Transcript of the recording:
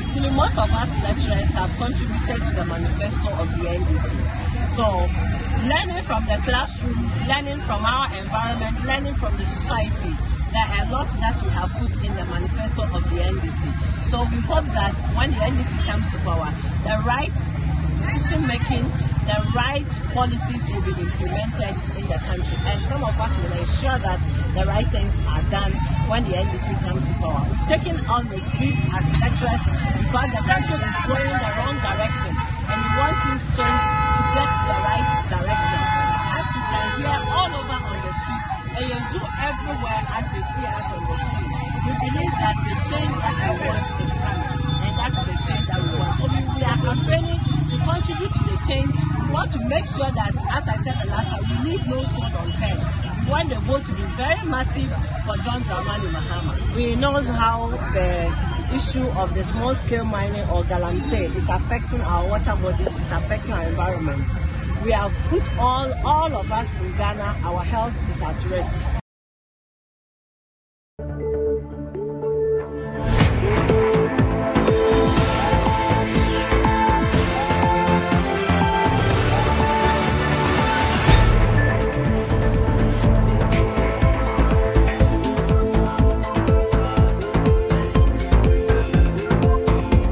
successfully, most of us lecturers have contributed to the manifesto of the NDC. So, learning from the classroom, learning from our environment, learning from the society, there are a lot that we have put in the manifesto of the NDC. So we hope that when the NDC comes to power, the right decision making, the right policies will be implemented in the country. And some of us will ensure that the right things are done when the NDC comes to power. We've taken on the streets as lecturers because the country is going the wrong direction and we want things changed to get to the right direction. As you can hear all over on the streets, and you zoo everywhere as they see us on the street. We believe that the change that we want is coming, and that's the change that we want. So we, we are campaigning to contribute to the change. We want to make sure that, as I said the last time, we leave no stone unturned. We want the vote to be very massive for John Dramani Mahama. We know how the issue of the small scale mining or galamsey is affecting our water bodies, it's affecting our environment. We have put all, all of us in Ghana, our health is at risk.